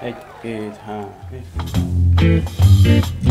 에, 에, 자, 에.